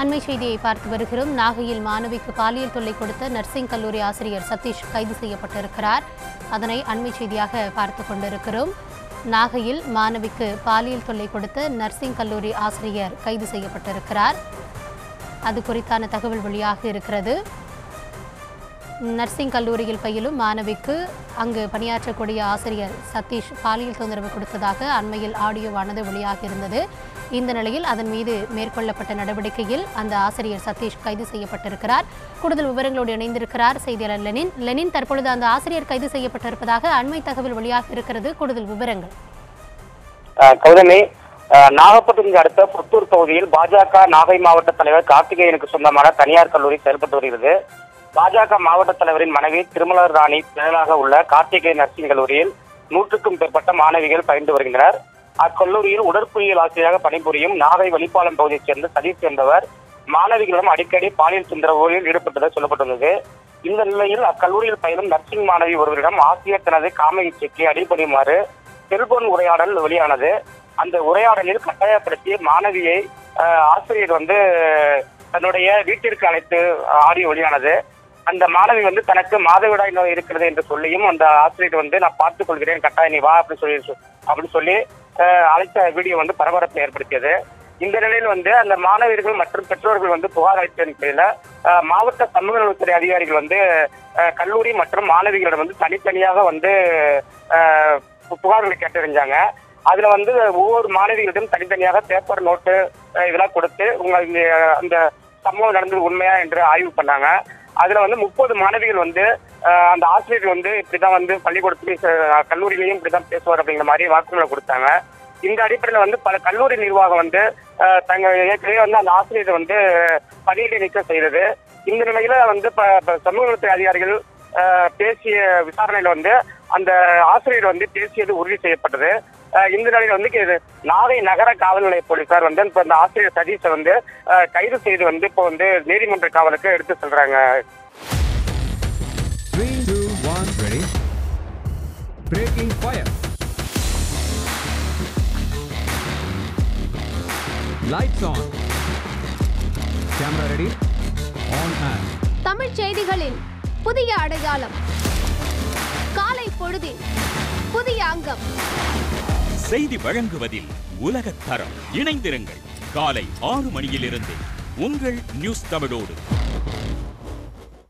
அண்மை செய்தியை பார்த்து வருகிறோம். நாகையில் மாணவிக்கு பாலியல் தொல்லை கொடுத்த நர்சிங் கல்லூரி ஆசிரியர் சதீஷ் கைது செய்யப்பட்டிருக்கிறார். அதனை அண்மை செய்தியாக பார்த்து கொண்டிருக்கிறோம். நாகையில் மாணவிக்கு பாலியல் தொல்லை கொடுத்த நர்சிங் கல்லூரி ஆசிரியர் கைது செய்யப்பட்டிருக்கிறார். அது குறித்தான தகவல் வெளியாக இருக்கிறது. நர்சிங் கல்லூரியில் பயிலும் மாணவிக்கு அங்கு பணியாற்றக்கூடிய ஆசிரியர் சதீஷ் பாலியல் தொந்தரவு கொடுத்ததாக அண்மையில் ஆடியோவானது வெளியாகியிருந்தது. இந்த நிலையில் அதன் மீது மேற்கொள்ளப்பட்ட நடவடிக்கையில் அந்த ஆசிரியர் சதீஷ் கைது செய்யப்பட்டிருக்கிறார். கூடுதல் விவரங்களோடு இணைந்திருக்கிறார் செய்தியாளர் லெனின். லெனின் தற்பொழுது அந்த ஆசிரியர் கைது செய்யப்பட்டிருப்பதாக அண்மை தகவல் வெளியாக இருக்கிறது. கூடுதல் விவரங்கள். கௌதமி நாகப்பட்டினத்தை அடுத்த புத்தூர் தொகுதியில் பாஜக நாகை மாவட்ட தலைவர் கார்த்திகேயனுக்கு சொந்தமான தனியார் கல்லூரி செயல்பட்டு வருகிறது. பாஜக மாவட்ட தலைவரின் மனைவி திருமலர் ராணி செயலாக உள்ள கார்த்திகேயன் நர்சிங் கல்லூரியில் நூற்றுக்கும் மேற்பட்ட மாணவிகள் பயின்று வருகின்றனர். அக்கல்லூரியில் உடற்குறியியல் ஆசிரியராக பணிபுரியும் நாகை வெளிப்பாலம் பகுதியைச் சேர்ந்த சதீஷ் என்பவர் மாணவிகளிடம் அடிக்கடி பாலியல் தொந்தரவுகளில் ஈடுபட்டதாக சொல்லப்பட்டுள்ளது. இந்த நிலையில் அக்கல்லூரியில் பயிலும் நர்சிங் மாணவி ஒருவரிடம் ஆசிரியர் தனது காம இச்சைக்கு அடிபடுமாறு செல்போன் உரையாடல் வெளியானது. அந்த உரையாடலில் கட்டாயப்படுத்தி மாணவியை ஆசிரியர் வந்து தன்னுடைய வீட்டிற்கு அழைத்து ஆடி ஆடியோ வெளியானது. அந்த மாணவி வந்து தனக்கு மாதவிடாய் நோய் இருக்கிறது என்று சொல்லியும் அந்த ஆசிரியர் வந்து நான் பார்த்துக் கொள்கிறேன் கட்டாயம் நீ வா அப்படின்னு சொல்லி அப்படின்னு சொல்லி அழைத்த வீடியோ வந்து பரபரப்பை ஏற்படுத்தியது. இந்த நிலையில் வந்து அந்த மாணவியர்கள் மற்றும் பெற்றோர்கள் வந்து புகார் அளித்ததன் பேரில் மாவட்ட சமூக நலத்துறை அதிகாரிகள் வந்து கல்லூரி மற்றும் மாணவிகளிடம் வந்து தனித்தனியாக வந்து புகார்களை கேட்டறிஞ்சாங்க. அதுல வந்து ஒவ்வொரு மாணவிகளிடம் தனித்தனியாக பேப்பர் நோட்டு இதெல்லாம் கொடுத்து உங்க இந்த, அந்த சம்பவம் நடந்தது உண்மையா என்று ஆய்வு பண்ணாங்க. அதுல வந்து முப்பது மாணவிகள் வந்து அந்த ஆசிரியர் வந்து இப்படிதான் வந்து பள்ளிக்கூடத்துலயும் ச- கல்லூரியிலையும் இப்படிதான் பேசுவார் அப்படிங்கிற மாதிரி வாக்குமூலம் கொடுத்தாங்க. இந்த அடிப்படையில் வந்து பல கல்லூரி நிர்வாகம் வந்து தங்க ஏற்கனவே வந்து அந்த ஆசிரியரை வந்து பணியிட நீக்கம் செய்தது. இந்த நிலையில வந்து ப- அதிகாரிகள் பேசிய விசாரணையில வந்து அந்த ஆசிரியர் வந்து பேசியது உறுதி செய்யப்பட்டது. இந்த நிலையில வந்து இது நாகை நகர காவல் நிலைய போலீசார் வந்து இப்ப இந்த ஆசிரியர் சதீஷை வந்து கைது செய்து வந்து இப்போ வந்து நீதிமன்ற காவலுக்கு எடுத்து செல்றாங்க Three, two, one, ready. Breaking fire. Lights on. Camera ready. On and. தமிழ்ச் செய்திகளின் புதிய அடையாளம் காலை பொழுதின் புதிய அங்கம் செய்தி வழங்குவதில் உலகத் தரம். இணைந்திருங்கள். காலை ஆறு மணியிலிருந்து உங்கள் நியூஸ் தமிழோடு.